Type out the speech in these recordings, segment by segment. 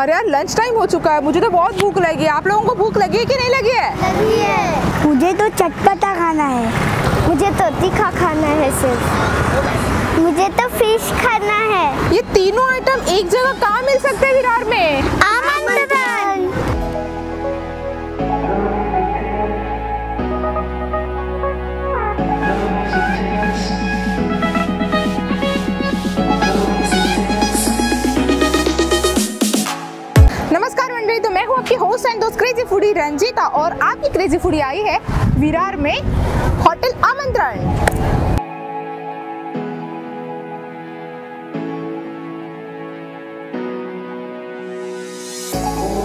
अरे यार lunch time हो चुका है। मुझे तो बहुत भूख लगी है। आप लोगों को भूख लगी है कि नहीं लगी है? लगी है। मुझे तो चटपटा खाना है। मुझे तो तीखा खाना है सिर्फ़। मुझे तो फ़िश खाना है। ये तीनों आइटम एक जगह कहाँ मिल सकते हैं विरार में? आमंत्रण। हूँ एंड दोस्त क्रेजी फूडी रंजीता और आपकी क्रेजी फूडी आई है विरार में होटल आमंत्रण।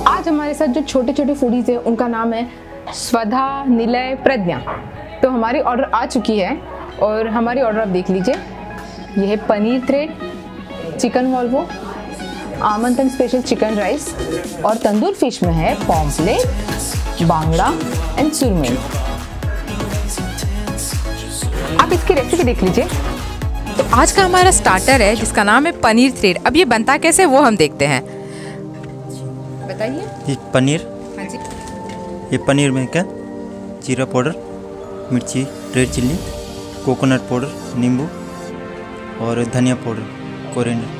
आज हमारे साथ जो छोटे छोटे फूडीज है, उनका नाम है स्वधा, निलय, प्रज्ञा। तो हमारी ऑर्डर आ चुकी है और हमारी ऑर्डर आप देख लीजिए। यह है पनीर थ्रेड, चिकन वॉल्वो आमंत्रण स्पेशल चिकन राइस और तंदूर फ़िश में है पॉम्पलेट बांगड़ा एंड सुरमई आप इसकी रेसिपी देख लीजिए। तो आज का हमारा स्टार्टर है जिसका नाम है पनीर थ्रेड। अब ये बनता कैसे वो हम देखते हैं। बताइए। ये पनीर। हाँ जी। ये पनीर में क्या? जीरा पाउडर मिर्ची रेड चिल्ली कोकोनट पाउडर नींबू और धनिया पाउडर कोरिएंडर।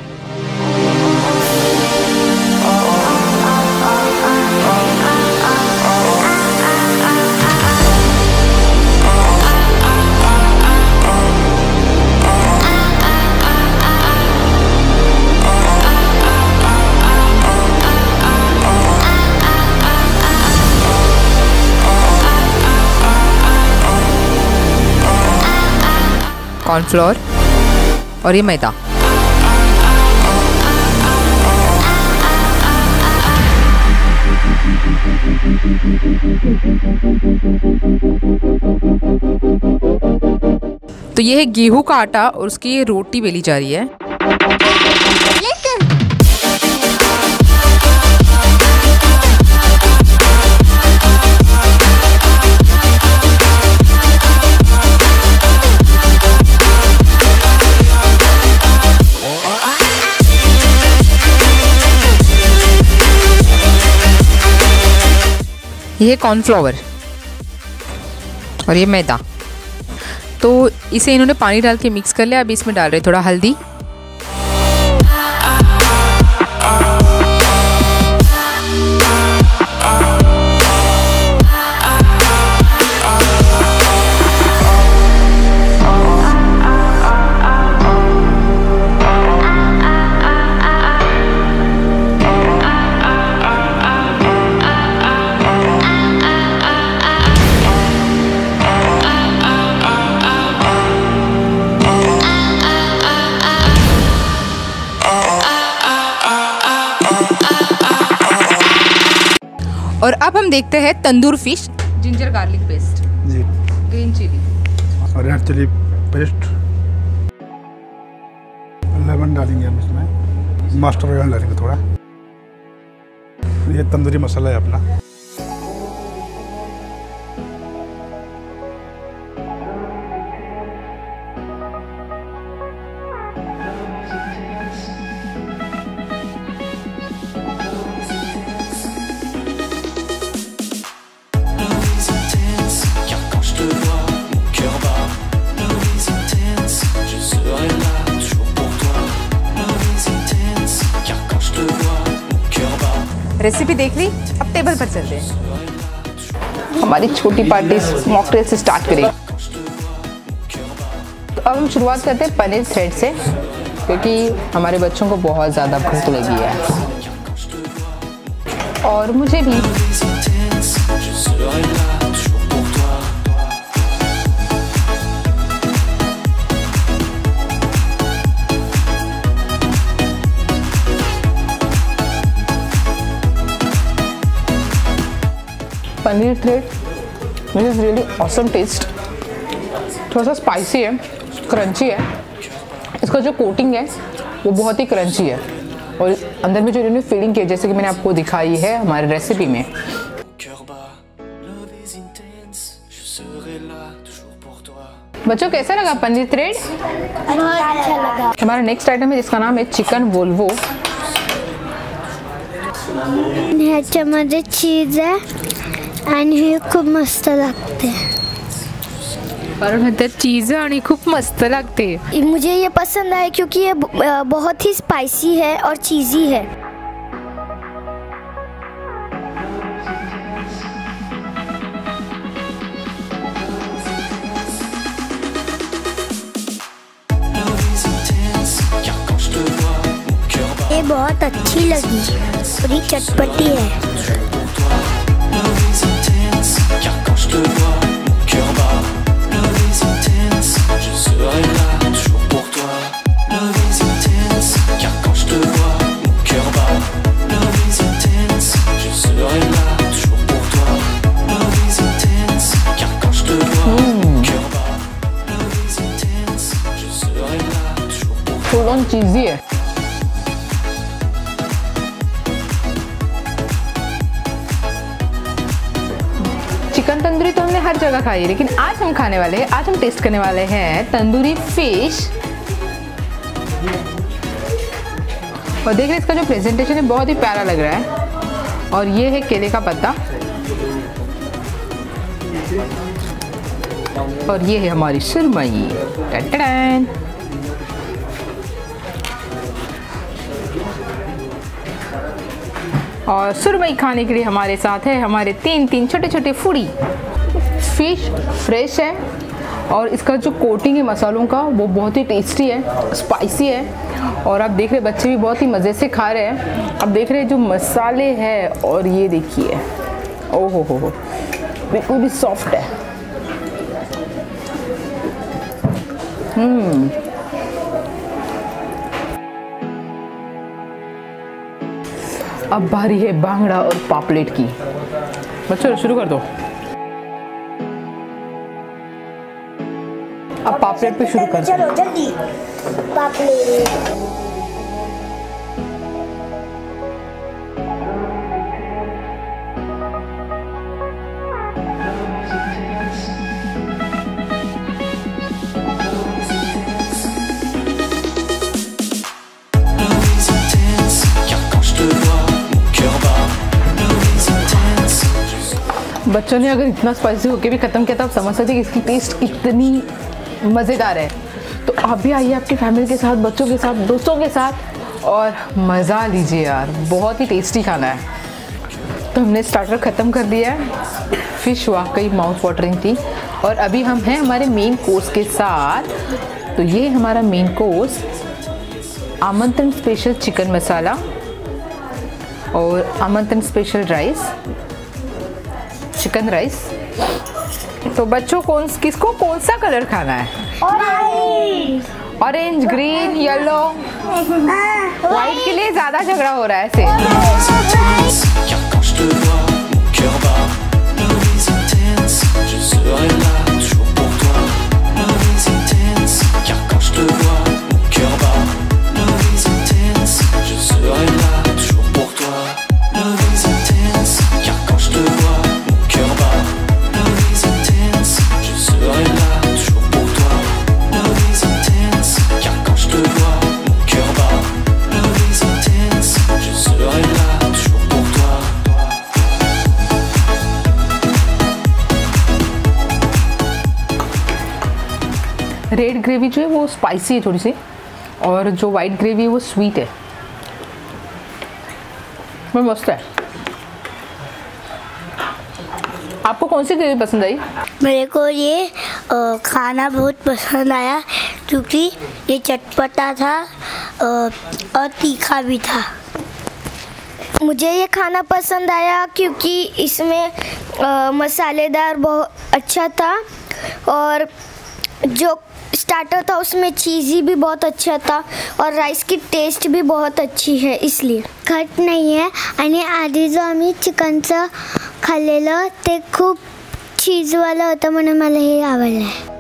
कॉर्नफ्लोर और ये मैदा। तो ये है गेहूँ का आटा और उसकी ये रोटी बेली जा रही है। ये कॉर्नफ्लावर और ये मैदा। तो इसे इन्होंने पानी डाल के मिक्स कर लिया अभी इसमें डाल रहे थोड़ा हल्दी। और अब हम देखते हैं tandoor fish ginger garlic paste जी। ग्रीन चिली और रेड चिली पेस्ट। लेमन डालेंगे हम इसमें। मास्टर ऑयल डालेंगे थोड़ा। ये तंदूरी मसाला है अपना। रेसिपी देख ली, अब टेबल पर चलते हैं। हमारी छोटी पार्टी मॉकटेल से स्टार्ट करें तो अब हम शुरुआत करते हैं पनीर थ्रेड से, क्योंकि हमारे बच्चों को बहुत ज़्यादा भूख लगी है। और मुझे भी paneer thread which is really awesome taste थोड़ा सा स्पाइसी है क्रंची है। इसका जो कोटिंग है, वो बहुत ही क्रंची है। और अंदर में जो इन्होंने फीलिंग की है जैसे कि मैंने आपको दिखाई है हमारे रेसिपी में. बच्चों, कैसा लगा पनीर थ्रेड? हमारा नेक्स्ट आइटम है, जिसका नाम है चिकन वोल्वो। चीज़ आहे आणि हे खूप मस्त लागते. म्हणतात चीज़ खूप मस्त लागते. मुझे ये पसंद आया क्योंकि ये बहुत ही स्पाइसी है और चीज़ी है. ये बहुत अच्छी लगी। पूरी चटपटी है। Te vois, mon cœur bat La vie est intense, je serai là toujours pour toi. La vie est intense, car quand je te vois, mon cœur bat. La vie est intense, je serai là toujours pour toi. La vie est intense, car quand je te vois, mon cœur bat. La vie est intense, je serai là toujours pour toi हर जगह खाइए, लेकिन आज हम खाने वाले हैं, आज हम टेस्ट करने वाले हैं तंदूरी फ़िश और देख रहे इसका जो प्रेजेंटेशन है, बहुत ही प्यारा लग रहा है। और ये है केले का पत्ता। और ये है हमारी सुरमई। और सुरमई खाने के लिए हमारे साथ है हमारे तीन तीन छोटे छोटे फूडी फ़िश फ्रेश है और इसका जो कोटिंग है मसालों का, वो बहुत ही टेस्टी है स्पाइसी है। और आप देख रहे बच्चे भी बहुत ही मज़े से खा रहे हैं। अब देख रहे जो मसाले हैं और ये देखिए। ओहो हो हो। बिल्कुल भी सॉफ्ट है। अब बारी है बांगड़ा और पापलेट की। बच्चों, शुरू कर दो। पापलेट पे शुरू कर चलो जल्दी। पापलेट बच्चों ने अगर इतना स्पाइसी होके भी ख़त्म किया तो आप समझ सकते हैं कि इसकी टेस्ट कितनी मज़ेदार है। तो आप भी आइए आपकी फैमिली के साथ, बच्चों के साथ, दोस्तों के साथ और मज़ा लीजिए यार, बहुत ही टेस्टी खाना है। तो हमने स्टार्टर ख़त्म कर दिया है। फ़िश वाकई माउथ वाटरिंग थी। और अभी हम हैं हमारे मेन कोर्स के साथ। तो ये हमारा main course Aamantran special chicken masala और Aamantran special rice chicken rice तो बच्चों कौन किसको कौन सा कलर खाना है? ऑरेंज ग्रीन येलो व्हाइट के लिए ज़्यादा झगड़ा हो रहा है ऐसे। ग्रेवी जो है वो स्पाइसी है थोड़ी सी और जो वाइट ग्रेवी है वो स्वीट है। वो मस्त है। आपको कौन सी ग्रेवी पसंद आई? मेरे को ये खाना बहुत पसंद आया, क्योंकि ये चटपटा था और तीखा भी था। मुझे ये खाना पसंद आया क्योंकि इसमें मसालेदार बहुत अच्छा था और जो स्टार्टर था उसमें चीज़ी भी बहुत अच्छा था और राइस की टेस्ट भी बहुत अच्छी है इसलिए। घट नाही आहे आणि आधी जो आम्ही चिकनचं खाल्लेलं ते खूप चीजवालं होतं म्हणून मला हे आवडलं आहे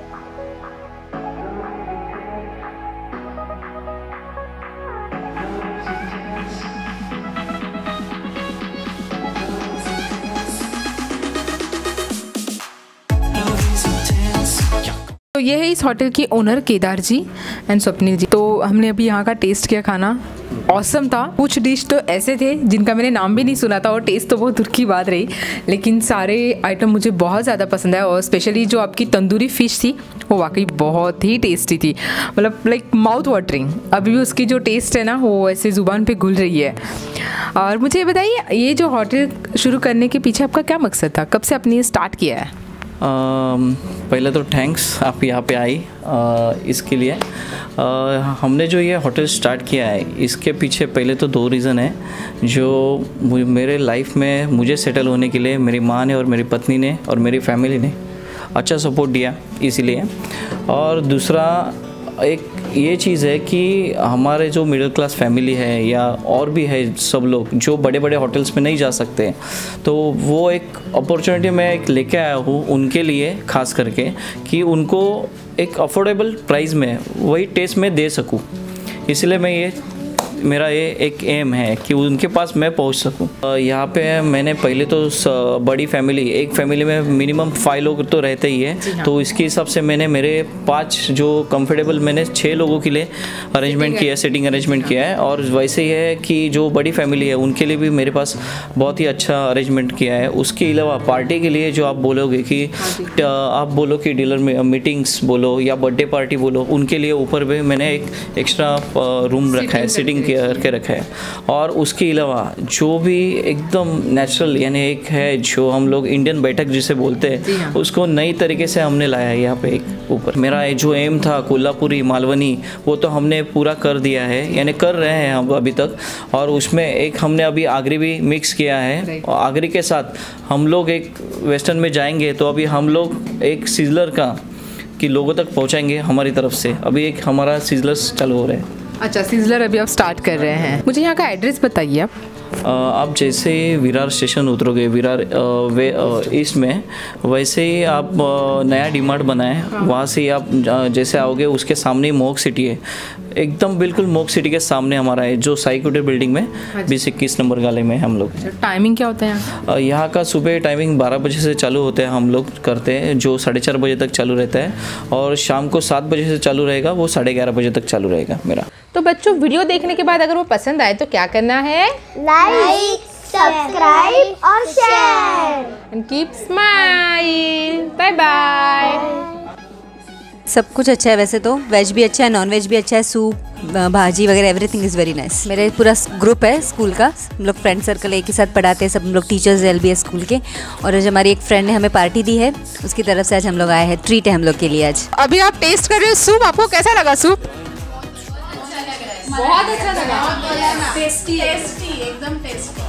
ये है इस होटल के ओनर केदार जी एंड स्वप्निल जी। तो हमने अभी यहाँ का टेस्ट किया खाना। औसम था। कुछ डिश तो ऐसे थे जिनका मैंने नाम भी नहीं सुना था और टेस्ट तो बहुत दूर की बात रही। लेकिन सारे आइटम मुझे बहुत ज़्यादा पसंद आया और स्पेशली जो आपकी तंदूरी फ़िश थी, वो वाकई बहुत ही टेस्टी थी। मतलब लाइक माउथ वाटरिंग अभी भी उसकी जो टेस्ट है ना, वो ऐसे ज़ुबान पे घुल रही है। और मुझे बताइए, ये जो होटल शुरू करने के पीछे आपका क्या मकसद था? कब से आपने ये स्टार्ट किया है? पहले तो थैंक्स आप यहाँ पे आई इसके लिए। आ, हमने जो ये होटल स्टार्ट किया है इसके पीछे पहले तो दो रीज़न है जो मेरे लाइफ में मुझे सेटल होने के लिए मेरी माँ ने और मेरी पत्नी ने और मेरी फैमिली ने अच्छा सपोर्ट दिया इसीलिए। और दूसरा एक ये चीज़ है कि हमारे जो मिडिल क्लास फैमिली है या और भी है सब लोग, जो बड़े बड़े होटल्स में नहीं जा सकते तो वो एक अपॉर्चुनिटी मैं एक लेके आया हूँ उनके लिए, खास करके, कि उनको एक अफोर्डेबल प्राइस में, वही टेस्ट में दे सकूँ। इसलिए मैं ये मेरा ये एक एम है कि उनके पास मैं पहुँच सकूँ। यहाँ पे मैंने पहले तो बड़ी फैमिली एक फैमिली में मिनिमम फाइव लोग तो रहते ही है। हाँ। तो इसके हिसाब से मैंने मेरे पाँच जो कंफर्टेबल मैंने छः लोगों के लिए अरेंजमेंट किया है सीटिंग अरेंजमेंट किया है। और वैसे ही है कि जो बड़ी फैमिली है उनके लिए भी मेरे पास बहुत ही अच्छा अरेंजमेंट किया है। उसके अलावा पार्टी के लिए जो आप बोलोगे कि आप बोलो कि डीलर मीटिंग्स बोलो या बर्थडे पार्टी बोलो उनके लिए ऊपर भी मैंने एक एक्स्ट्रा रूम रखा है सीटिंग करके रखा है। और उसके अलावा जो भी एकदम नेचुरल यानी एक है जो हम लोग इंडियन बैठक जिसे बोलते हैं उसको नई तरीके से हमने लाया है यहाँ पे एक ऊपर। मेरा जो एम था कोल्हापुरी मालवनी वो तो हमने पूरा कर दिया है यानी कर रहे हैं हम अभी तक। और उसमें एक हमने अभी आगरी भी मिक्स किया है। और आगरी के साथ हम लोग एक वेस्टर्न में जाएँगे तो अभी हम लोग एक सिजलर का कि लोगों तक पहुंचाएँगे हमारी तरफ़ से। अभी एक हमारा सिजलर्स चालू हो रहा हैं। अच्छा सीजलर अभी आप स्टार्ट कर रहे हैं। मुझे यहाँ का एड्रेस बताइए आप। आप जैसे विरार स्टेशन उतरोगे विरार वे ईस्ट में वैसे ही आप नया डिमार्ट बनाए। है। वहाँ से आप जैसे आओगे उसके सामने ही मोक सिटी है। एकदम बिल्कुल मोक सिटी के सामने हमारा है जो साइकोटे बिल्डिंग में बीस इक्कीस नंबर गाले में हम लोग। टाइमिंग क्या होता है यहाँ? का सुबह टाइमिंग 12 बजे से चालू होता है हम लोग करते हैं जो साढ़े चार बजे तक चालू रहता है और शाम को सात बजे से चालू रहेगा वो साढ़े ग्यारह बजे तक चालू रहेगा मेरा। तो बच्चों वीडियो देखने के बाद अगर वो पसंद आए तो क्या करना है? लाइक सब्सक्राइब और share and keep smile bye bye सब कुछ अच्छा है वैसे तो। वेज भी अच्छा है नॉन वेज भी अच्छा है सूप भाजी वगैरह एवरीथिंग इज़ वेरी नाइस मेरे पूरा ग्रुप है स्कूल का। हम लोग फ्रेंड सर्कल एक ही साथ पढ़ाते हैं सब हम लोग टीचर्स एल बी स्कूल के। और आज हमारी एक फ्रेंड ने हमें पार्टी दी है। उसकी तरफ़ से आज हम लोग आए हैं। ट्रीट है हम लोग के लिए आज। अभी आप टेस्ट कर रहे हो सूप आपको कैसा लगा सूप बहुत अच्छा लगा। टेस्टी टेस्टी एकदम टेस्टी